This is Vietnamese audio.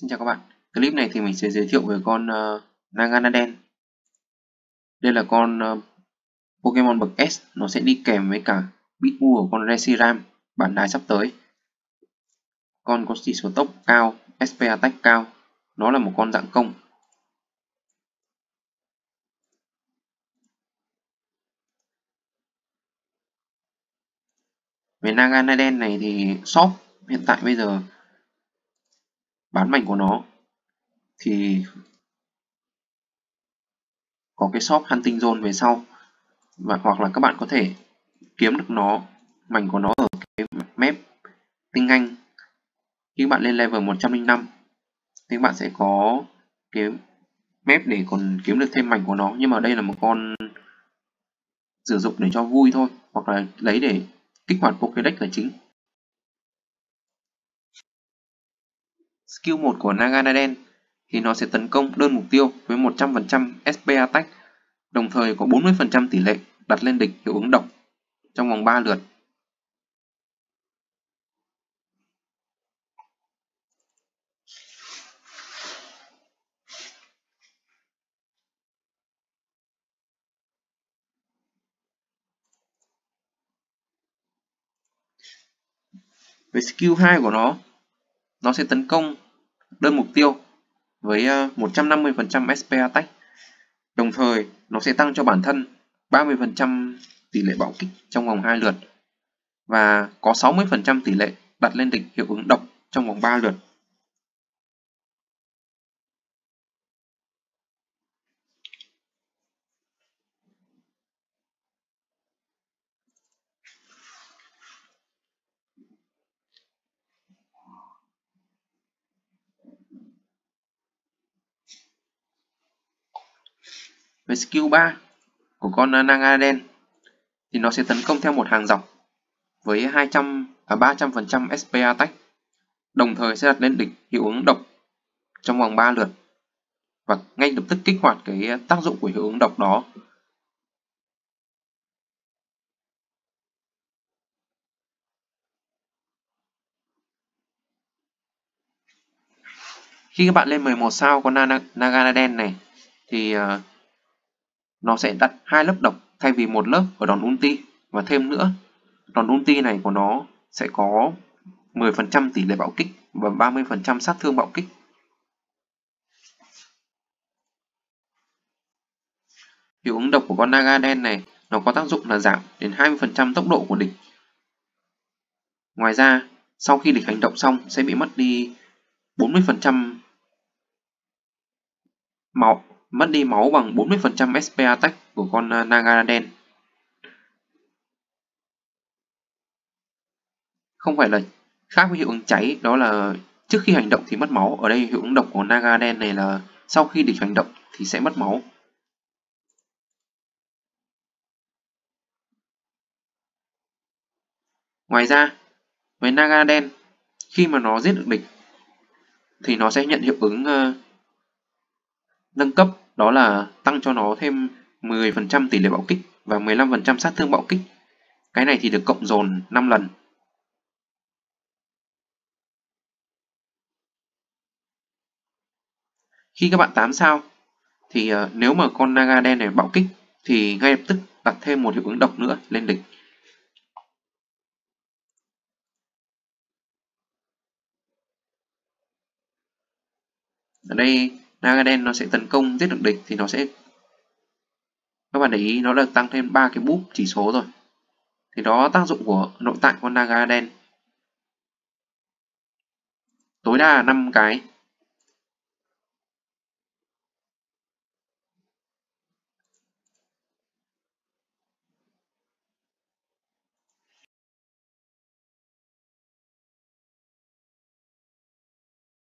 Xin chào các bạn. Clip này thì mình sẽ giới thiệu về con uh, Naganaden. Đây là con uh, Pokemon bậc S, nó sẽ đi kèm với cả Bitmu của con Reshiram bản đài sắp tới. Con có chỉ số tốc cao, SP attack cao. Nó là một con dạng công. Về Naganaden này thì shop hiện tại bây giờ bán mảnh của nó, thì có cái shop hunting zone về sau. Và, hoặc là các bạn có thể kiếm được nó, mảnh của nó ở cái map tinh anh. Khi các bạn lên level 105 thì các bạn sẽ có cái map để còn kiếm được thêm mảnh của nó. Nhưng mà đây là một con sử dụng để cho vui thôi, hoặc là lấy để kích hoạt Pokédex là chính. Skill 1 của Naganaden thì nó sẽ tấn công đơn mục tiêu với 100% SP attack, đồng thời có 40% tỷ lệ đặt lên địch hiệu ứng độc trong vòng 3 lượt. Về skill 2 của nó, nó sẽ tấn công đơn mục tiêu với 150% SP attack. Đồng thời, nó sẽ tăng cho bản thân 30% tỷ lệ bạo kích trong vòng 2 lượt và có 60% tỷ lệ đặt lên địch hiệu ứng độc trong vòng 3 lượt. Với skill 3 của con Nangaden thì nó sẽ tấn công theo một hàng dọc với 200 à 300% SP attack, đồng thời sẽ đặt lên địch hiệu ứng độc trong vòng 3 lượt và ngay lập tức kích hoạt cái tác dụng của hiệu ứng độc đó. Khi các bạn lên 11 sao con Naganaden này thì uh, nó sẽ đặt hai lớp độc thay vì một lớp ở đòn ulti. Và thêm nữa, đòn ulti này của nó sẽ có 10% tỷ lệ bạo kích và 30% sát thương bạo kích. Hiệu ứng độc của con naga đen này, nó có tác dụng là giảm đến 20% tốc độ của địch. Ngoài ra, sau khi địch hành động xong, sẽ bị mất đi 40% máu mất đi máu bằng 40% SP attack của con Naga Nagaraden. Không phải là khác với hiệu ứng cháy, đó là trước khi hành động thì mất máu. Ở đây hiệu ứng độc của Nagaraden này là sau khi địch hành động thì sẽ mất máu. Ngoài ra, với Nagaraden, khi mà nó giết được địch thì nó sẽ nhận hiệu ứng uh, nâng cấp đó là tăng cho nó thêm 10% tỷ lệ bạo kích và 15% sát thương bạo kích. Cái này thì được cộng dồn 5 lần. Khi các bạn 8 sao, thì ờ, nếu mà con Naga đen này bạo kích, thì ngay lập tức đặt thêm một hiệu ứng độc nữa lên địch. Ở đây Naga đen nó sẽ tấn công giết được địch thì nó sẽ các bạn để ý, nó được tăng thêm ba cái búp chỉ số rồi. Thì đó tác dụng của nội tại con Nagaden. Tối đa 5 cái.